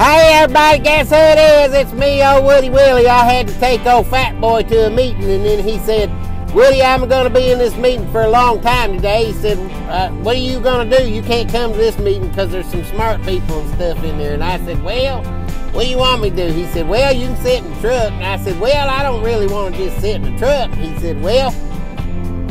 Hey everybody, guess who it is? It's me, old Woody Willie. I had to take old Fat Boy to a meeting, and then he said, Woody, I'm going to be in this meeting for a long time today. He said, uh, What are you going to do? You can't come to this meeting because there's some smart people and stuff in there. And I said, Well, what do you want me to do? He said, Well, you can sit in the truck. And I said, Well, I don't really want to just sit in the truck. He said, Well,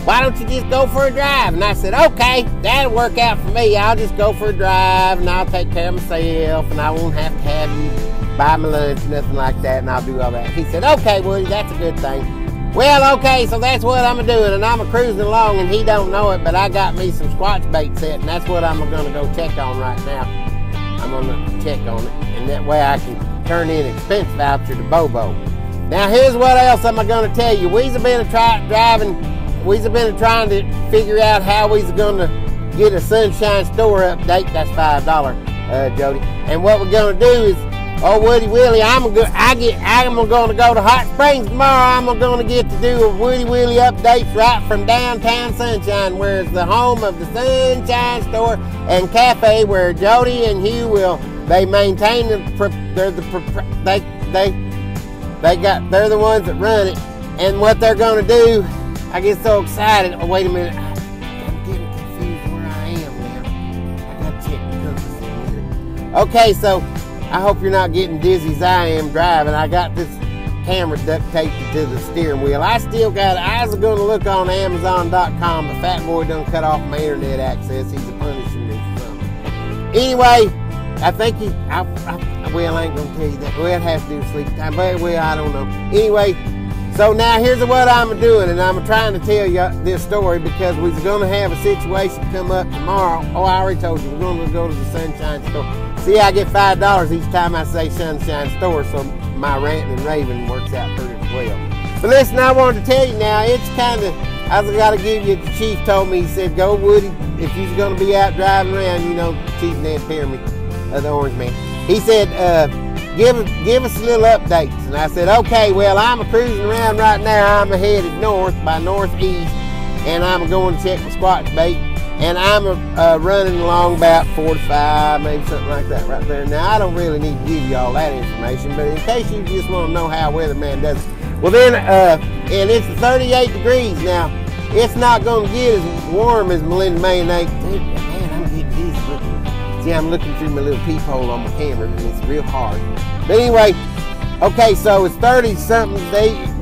why don't you just go for a drive? And I said, okay, that'll work out for me. I'll just go for a drive and I'll take care of myself and I won't have to have you buy my lunch, nothing like that, and I'll do all that. He said, okay, Woody, that's a good thing. Well, okay, so that's what I'm doing, and I'm cruising along, and he don't know it, but I got me some squatch bait set, and that's what I'm gonna go check on right now. I'm gonna check on it, and that way I can turn in expense voucher to Bobo. Now, here's what else I'm gonna tell you. We've been a try, driving we've been trying to figure out how we're going to get a Sunshine Store update. That's five dollar, uh, Jody. And what we're going to do is, oh Woody Willie, I'm go, I get, I'm going to go to Hot Springs tomorrow. I'm going to get to do a Woody Willie updates right from downtown Sunshine, where it's the home of the Sunshine Store and Cafe, where Jody and Hugh will they maintain the they're the they they they got they're the ones that run it, and what they're going to do I get so excited. Oh, wait a minute. I'm getting confused where I am now. I gotta check the compass Okay, so I hope you're not getting dizzy as I am driving. I got this camera duct taped to the steering wheel. I still got I was gonna look on Amazon.com, but Fat Boy done cut off my internet access. He's a punishing me. Anyway, I think he I, I, well I ain't gonna tell you that. Well it has to do with sleep time, but well I don't know. Anyway, so now here's what I'm doing, and I'm trying to tell you this story because we're going to have a situation come up tomorrow. Oh, I already told you, we're going to go to the Sunshine Store. See, I get $5 each time I say Sunshine Store, so my ranting and raving works out pretty well. But listen, I wanted to tell you now, it's kind of, I have got to give you, the chief told me, he said, go Woody, if you're going to be out driving around, you know, Chief Ned Pyramid of the Orange Man. He said, uh, give give us a little updates. And I said, okay, well, I'm cruising around right now. I'm headed north by northeast, and I'm going to check my squatch bait. And I'm uh, running along about 45, maybe something like that right there. Now, I don't really need to give you all that information, but in case you just want to know how weatherman does it. Well, then, uh, and it's 38 degrees now. It's not going to get as warm as Melinda May and See, I'm looking through my little peephole on my camera, and it's real hard. But anyway, okay, so it's 30 something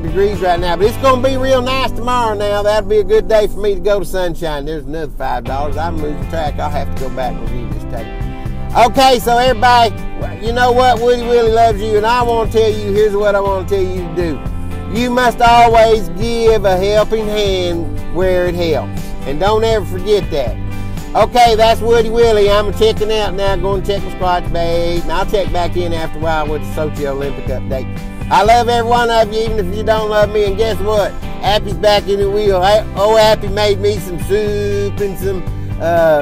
degrees right now, but it's going to be real nice tomorrow now. That'll be a good day for me to go to Sunshine. There's another $5. I'm losing track. I'll have to go back and review this tape. Okay, so everybody, you know what? Woody Willie loves you, and I want to tell you here's what I want to tell you to do. You must always give a helping hand where it helps. And don't ever forget that. Okay, that's Woody Willie. I'm checking out now. Going to check my squatch bait. And I'll check back in after a while with the Sochi Olympic update. I love every one of you, even if you don't love me. And guess what? Happy's back in the wheel. Oh, Happy made me some soup and some. Uh,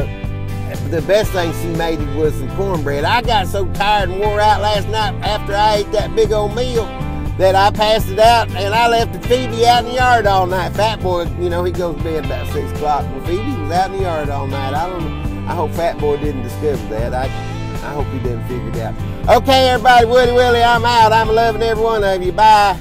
the best thing she made was some cornbread. I got so tired and wore out last night after I ate that big old meal that I passed it out and I left the Phoebe out in the yard all night. Fat boy, you know, he goes to bed about six o'clock. Well, Phoebe was out in the yard all night. I don't. I hope Fat Boy didn't discover that. I I hope he didn't figure it out. Okay, everybody, Woody Willie, I'm out. I'm loving every one of you. Bye.